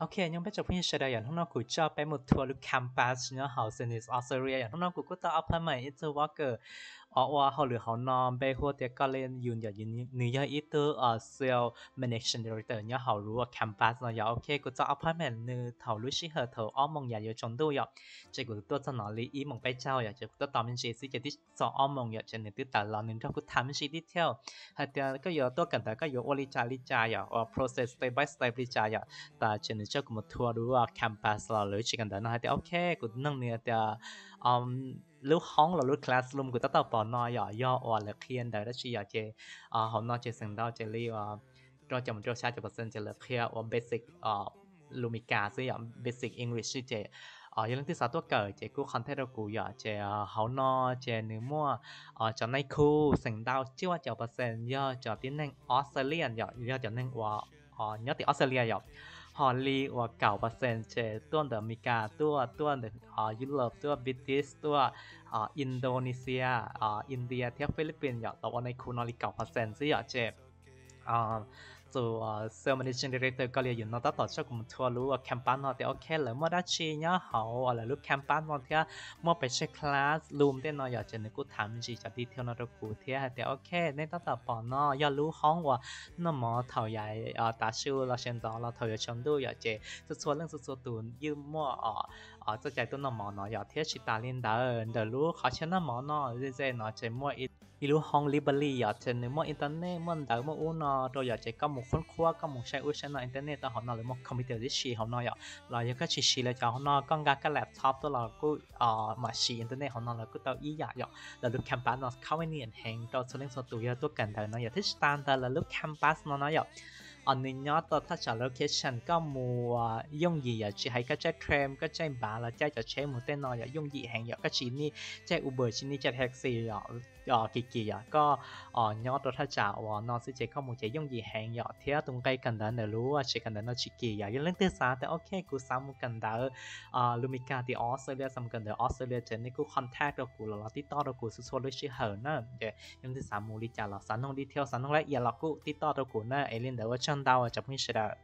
โอเคยังไปจบพิจารณาอย่างท่องนอกูจะไปหมดทัวร์หรือแคมปัสเนื้อหาเซนิสออสเตรเลียอย่างท่องนอกูก็ต้องเอาไปใหม่อิตาลีวอล์กเกอร์อว่าเขาหรือเขานอมไปหัวเตียก็เล่นยืนอย่ายืนนี่ยอีตัวเออเซลแมนจเดอร์เตอร์เนี่ยเขารู้ว่าแคมปัสเนาะยาโอเคกูจะเอาพาร์ทเมนต์นึงเท่ารู้ชื่อเธอเธออ้อมมองอย่าอยู่จนดูอย่าเจะกูตัวจะนอนลีอีมองไปเจ้าอย่าจะกูตัวตอนมเนเจซี่เจที่สองอ้อมมองอย่าจะเนื้อตัวแต่เราหนึ่งถ้ากูทำเป็นชีที่เที่ยวเดเตียก็อย่าตัวกันแต่ก็อย่าอลิจาริจาอย่าอ่อ process step by step ริจาอย่าแต่เจ้าหนึ่อเจ้ากูมาทัวร์รู้ว่าแคมปัสเราหรือชื่อกันแต่นะเฮเตียโอเคกูนั่งเนื้อเตียอืม lúc hóng là lúc classroom của tất cả bọn nó nhỏ do hoặc là khiên đời đó chỉ là chế à họ nói chế sinh đó chế li à cho chồng cho xa cho bác sinh chế là kia hoặc basic à lumika sử dụng basic english chế à những thứ sáu tôi cởi chế cú content đó cú giờ chế họ nói chế nếu mua à cho này khu sinh đó chưa cho bác sinh do cho tiếng năng Australian giờ do cho năng và à nhớ tiếng Australia giờ ฮ อลลีว่าเก่าเปอร์เซ็นต์เจตัวเดอเมริกาตัวตัวเดอ่ายุโรปตัวบิทิสตัวอ่าอินโดนีเซียอ่าอินเดียเทียบฟิลิปปินส์อย่างแต่ว่าในคูนอลิเก่าเปอร์เซ็นต์สิอ่าเจอ่า 做 sales managing director ก็เรียอยู่นอตต่อช่วงผมทัวร์รู้ว่าแคมปันนอแต่โอเคเลยเมื่อได้ชี้เนาะเขาอะไรรู้แคมปันนอที่เมื่อไปเช็คคลาสรูมได้นนออยากจะนึกกูถามจีจะดีเทลนอตกูเที่ยแต่โอเคในตั้งแต่ปอนนอยากรู้ห้องว่านอหมอเถาใหญ่อ่าตาชิวเราเชนจอเราเถาใหญ่ชมดูอยากจสุดส่วนเรื่องสุดวนตูนยืมมั่วอ่ออ๋อจะใจตัวนอหมอเนาะอยากเที่ยชิตาลินเดอร์เดอร์รู้เขาเชนนอหมอเนาะเรื่อยๆเนาะเจมั่วอี อีรู้ห้องลิเบอรี่อยากจะนึกมั่วอินเทอร์เน็ตมั่วดาวมั่วอู้นาะเราอยากจะก็มุ่งค้นคว้าก็มุ่งใช้อุชนาอินเทอร์เน็ตแต่เขาเนอหรือมั่วคอมพิวเตอร์ที่ชีเขาเนออยากเราอยากก็ชีชีเลยจ้าเขาเนอก็งาก็แล็ปท็อปตัวเราก็อ่ามาชีอินเทอร์เน็ตเขาเนาะเราก็ตัวอีอยากอยากแล้วลูกแคมปัสเนาะเข้าไปเนี่ยแหงตัวส่วนเรื่องส่วนตัวเยอะตัวกันเต่เนาะอยากที่สแตนดาร์ดแล้วลูกแคมปัสเนาะเนาะอยาก on the north ta cha location có mùa dùng gì ở chỉ hay cái trái tram cái trái bà là trái cho chế một tên nói dùng gì hàng giờ cái chỉ ni trái uber chỉ ni trái taxi ở ở kỳ kỳ ở có ở north ta cha ở nó sẽ chế có một trái dùng gì hàng giờ thì ở tung cây cần đến để lúa chỉ cần đến nó chỉ kỳ ở những lần thứ sáu thì ok cú sáu một cần đỡ ở lumika thì australia sáu cần đỡ australia trên này cú contact được cú là là tí to được cú số số lối chỉ hở nữa để những thứ sáu mù đi trả là sáu nông đi theo sáu nông lại giờ là cú tí to được cú nữa alien đó cho tao ở trong cái xe đợi